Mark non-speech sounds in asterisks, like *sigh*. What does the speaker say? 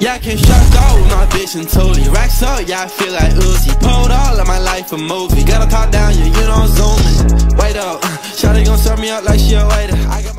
Yeah, I can shot all with my bitch and totally racks up. Yeah, I feel like Uzi. Pulled all of my life a movie. Gotta talk down, yeah, you know I'm zooming. Wait up, *laughs* Shawty gon' serve me up like she a waiter.